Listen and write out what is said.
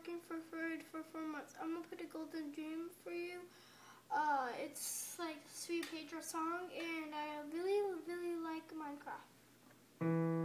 working for food for four months. I'm gonna put a golden dream for you. Uh, it's like Sweet Pedro song, and I really really like Minecraft.